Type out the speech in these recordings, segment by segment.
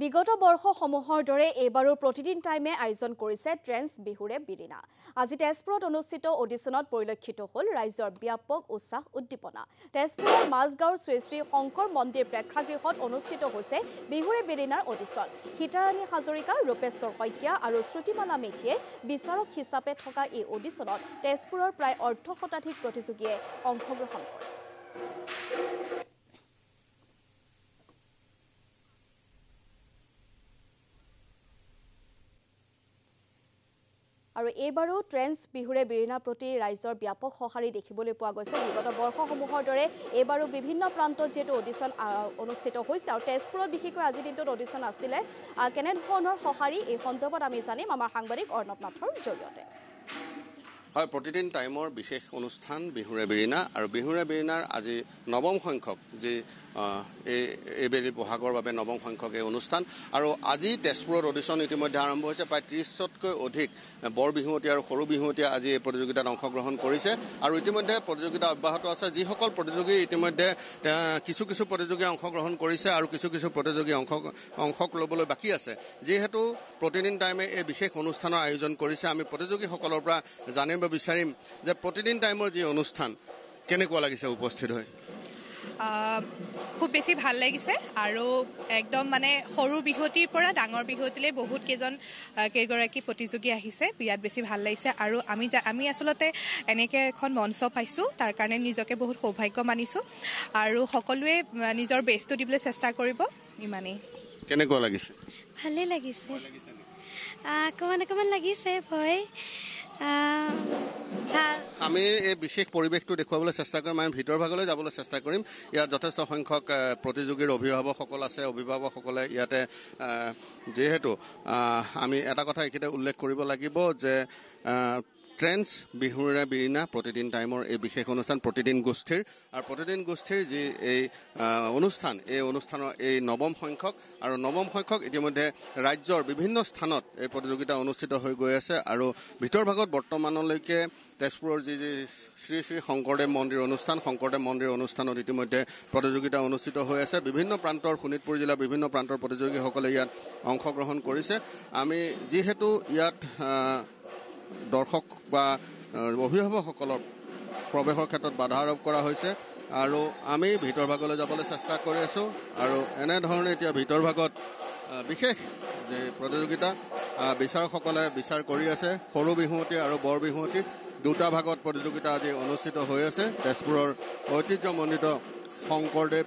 বিগত বৰ্ষসমূহৰ দৰে এইবাৰো প্ৰতিদিন টাইমে আয়োজন কৰিছে ট্ৰেন্স বিহুৰে বিৰিণা আজি তেজপুৰত অনুষ্ঠিত অডিশ্যনত পৰিলক্ষিত হ'ল ৰাইজৰ ব্যাপক উৎসাহ উদ্দীপনা। তেজপুৰৰ মাজগাঁৱৰ শ্ৰী শ্ৰী শংকৰ মন্দিৰ প্ৰেক্ষাগৃহত অনুষ্ঠিত হৈছে বিহুৰে বিৰিণাৰ অডিশ্যন। সীতাৰাণী হাজৰিকা ৰূপেশ্বৰ শইকীয়া আৰু শ্ৰুতিমালা মেধিয়ে বিচাৰক হিচাপে থকা এই অডিশ্যনত তেজপুৰৰ প্ৰায় অৰ্ধ শতাধিক প্ৰতিযোগীয়ে অংশগ্ৰহণ কৰে। আৰু এইবাৰো ট্ৰেন্স বিহুৰে বিৰিণাৰ প্ৰতি ৰাইজৰ ব্যাপক সঁহাৰি দেখিবলৈ পোৱা গৈছে। বিগত বৰ্ষসমূহৰ দৰে এইবাৰো বিভিন্ন প্ৰান্তত যিহেতু অডিশ্যন অনুষ্ঠিত হৈছে আৰু তেজপুৰত বিশেষকৈ আজিৰ দিনটোত অডিশ্যন আছিলে। কেনেধৰণৰ সঁহাৰি এই সন্দৰ্ভত আমি জানিম আমাৰ সাংবাদিক অৰ্ণৱ নাথৰ জৰিয়তে। হয় প্ৰতিদিন টাইমৰ বিশেষ অনুষ্ঠান বিহুৰে বিৰিণা আৰু বিহুৰে বিৰিণাৰ আজি নৱম সংখ্যক যি এই এইবেলি বহাগৰ বাবে নৱম সংখ্যক এই অনুষ্ঠান। আৰু আজি তেজপুৰত অডিশ্যন ইতিমধ্যে আৰম্ভ হৈছে প্ৰায় ত্ৰিছতকৈ অধিক বৰ বিহুৱতী আৰু সৰু বিহুৱতীয়ে আজি এই প্ৰতিযোগিতাত অংশগ্ৰহণ কৰিছে। আৰু ইতিমধ্যে প্ৰতিযোগিতা অব্যাহত আছে। যিসকল প্ৰতিযোগী ইতিমধ্যে কিছু কিছু প্ৰতিযোগীয়ে অংশগ্ৰহণ কৰিছে আৰু কিছু কিছু প্ৰতিযোগী অংশ অংশ ল'বলৈ বাকী আছে। যিহেতু প্ৰতিদিন টাইমে এই বিশেষ অনুষ্ঠানৰ আয়োজন কৰিছে আমি প্ৰতিযোগীসকলৰ পৰা জানিব বিচাৰিম যে প্ৰতিদিন টাইমৰ যি অনুষ্ঠান কেনেকুৱা লাগিছে উপস্থিত হৈ? খুব বেছি ভাল লাগিছে আৰু একদম মানে সৰু বিহুৱতীৰ পৰা ডাঙৰ বিহুৱতীলৈ বহুত কেইজন কেইগৰাকী প্ৰতিযোগী আহিছে বিৰাট বেছি ভাল লাগিছে আৰু আমি আমি আচলতে এনেকৈ এখন মঞ্চ পাইছোঁ তাৰ কাৰণে নিজকে বহুত সৌভাগ্য মানিছোঁ আৰু সকলোৱে নিজৰ বেষ্টটো দিবলৈ চেষ্টা কৰিব ইমানেই। কেনেকুৱা লাগিছে? ভালেই লাগিছে। অকণমান অকণমান লাগিছে ভয়। আমি এই বিশেষ পৰিৱেশটো দেখুৱাবলৈ চেষ্টা কৰিম। আমি ভিতৰ ভাগলৈ যাবলৈ চেষ্টা কৰিম। ইয়াত যথেষ্ট সংখ্যক প্ৰতিযোগীৰ অভিভাৱকসকল আছে অভিভাৱকসকলে ইয়াতে যিহেতু আমি এটা কথা এইখিনিতে উল্লেখ কৰিব লাগিব যে ট্ৰেন্স বিহুৰে বিৰিণা প্ৰতিদিন টাইমৰ এই বিশেষ অনুষ্ঠান প্ৰতিদিন গোষ্ঠীৰ। আৰু প্ৰতিদিন গোষ্ঠীৰ যি এই অনুষ্ঠান এই অনুষ্ঠানৰ এই নৱম সংখ্যক আৰু নৱম সংখ্যক ইতিমধ্যে ৰাজ্যৰ বিভিন্ন স্থানত এই প্ৰতিযোগিতা অনুষ্ঠিত হৈ গৈ আছে। আৰু ভিতৰ ভাগত বৰ্তমানলৈকে তেজপুৰৰ যি যি শ্ৰী শ্ৰী শংকৰদেৱ মন্দিৰ অনুষ্ঠান শংকৰদেৱ মন্দিৰ অনুষ্ঠানত ইতিমধ্যে প্ৰতিযোগিতা অনুষ্ঠিত হৈ আছে। বিভিন্ন প্ৰান্তৰ শোণিতপুৰ জিলাৰ বিভিন্ন প্ৰান্তৰ প্ৰতিযোগীসকলে ইয়াত অংশগ্ৰহণ কৰিছে। আমি যিহেতু ইয়াত দৰ্শক বা অভিভাৱকসকলক প্ৰৱেশৰ ক্ষেত্ৰত বাধা আৰোপ কৰা হৈছে। আৰু আমি ভিতৰ ভাগলৈ যাবলৈ চেষ্টা কৰি আছোঁ। আৰু এনেধৰণে এতিয়া ভিতৰ ভাগত বিশেষ যে প্ৰতিযোগিতা বিচাৰকসকলে বিচাৰ কৰি আছে। সৰু বিহুৱতী আৰু বৰ বিহুৱতী দুটা ভাগত প্ৰতিযোগিতা আজি অনুষ্ঠিত হৈ আছে। তেজপুৰৰ ঐতিহ্যমণ্ডিত শংকৰদেৱ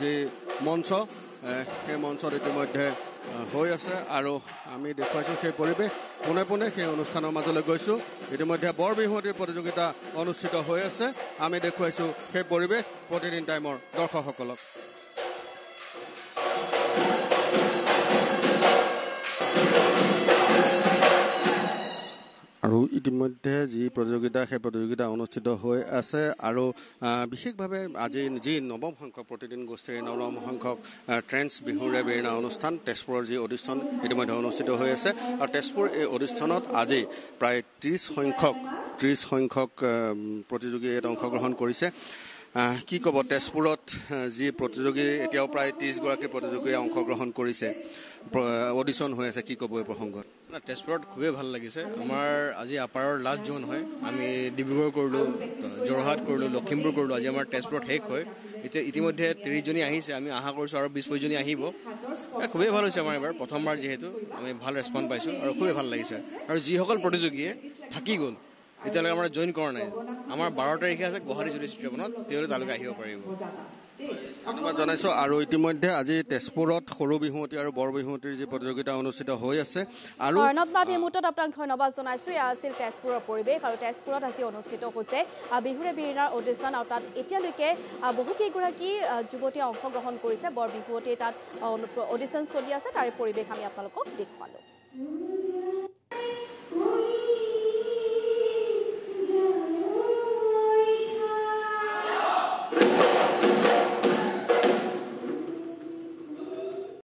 যি মঞ্চ সেই মঞ্চত ইতিমধ্যে হৈ আছে। আৰু আমি দেখুৱাইছোঁ সেই পৰিৱেশ। পোনে পোনে সেই অনুষ্ঠানৰ মাজলৈ গৈছোঁ। ইতিমধ্যে বৰ বিহুৱতীৰ প্ৰতিযোগিতা অনুষ্ঠিত হৈ আছে। আমি দেখুৱাইছোঁ সেই পৰিৱেশ প্ৰতিদিন টাইমৰ দৰ্শকসকলক। ইতিমধ্যে যি প্ৰতিযোগিতা সেই প্ৰতিযোগিতা অনুষ্ঠিত হৈ আছে আৰু বিশেষভাৱে আজি যি নৱম সংখ্যক প্ৰতিদিন গোষ্ঠীৰ নৱম সংখ্যক ট্ৰেন্স বিহুৰে বিৰিণা অনুষ্ঠান তেজপুৰৰ যি অডিশ্যন ইতিমধ্যে অনুষ্ঠিত হৈ আছে। আৰু তেজপুৰ এই অডিশ্যনত আজি প্ৰায় ত্ৰিছ সংখ্যক ত্ৰিছ সংখ্যক প্ৰতিযোগীয়ে ইয়াত অংশগ্ৰহণ কৰিছে। কি ক'ব? তেজপুৰত যি প্ৰতিযোগী এতিয়াও প্ৰায় ত্ৰিছগৰাকী প্ৰতিযোগীয়ে অংশগ্ৰহণ কৰিছে। অডিশ্যন হৈ আছে কি ক'ব এই প্ৰসংগত? তেজপুৰত খুবেই ভাল লাগিছে। আমাৰ আজি আপাৰৰ লাষ্ট জোন হয়। আমি ডিব্ৰুগড় কৰিলোঁ যোৰহাট কৰিলোঁ লখিমপুৰ কৰিলোঁ। আজি আমাৰ তেজপুৰত শেষ হয়। এতিয়া ইতিমধ্যে ত্ৰিছজনী আহিছে। আমি আশা কৰিছোঁ আৰু বিছ পঁচিছজনী আহিব। খুবেই ভাল হৈছে আমাৰ এইবাৰ প্ৰথমবাৰ যিহেতু। আমি ভাল ৰেচপঞ্চ পাইছোঁ আৰু খুবেই ভাল লাগিছে। আৰু যিসকল প্ৰতিযোগীয়ে থাকি গ'ল এতিয়ালৈকে আমাৰ জইন কৰা নাই। আমাৰ বাৰ তাৰিখে আছে গুৱাহাটী জ্যোতি চিত্ৰপণত তেওঁলোকে তালৈকে আহিব পাৰিব। ধন্যবাদ জনাইছোঁ। আৰু ইতিমধ্যে আজি তেজপুৰত সৰু বিহুৱতী আৰু বৰ বিহুৱতীৰ যি প্ৰতিযোগিতা অনুষ্ঠিত হৈ আছে আৰু অৰ্ণৱ নাথ এই মুহূৰ্তত আপোনাক ধন্যবাদ জনাইছোঁ। এয়া আছিল তেজপুৰৰ পৰিৱেশ আৰু তেজপুৰত আজি অনুষ্ঠিত হৈছে বিহুৰে বিৰিণাৰ অডিশ্যন আৰু তাত এতিয়ালৈকে বহুকেইগৰাকী যুৱতীয়ে অংশগ্ৰহণ কৰিছে। বৰ বিহুৱতীয়ে তাত অডিশ্যন চলি আছে। তাৰে পৰিৱেশ আমি আপোনালোকক দেখুৱালোঁ।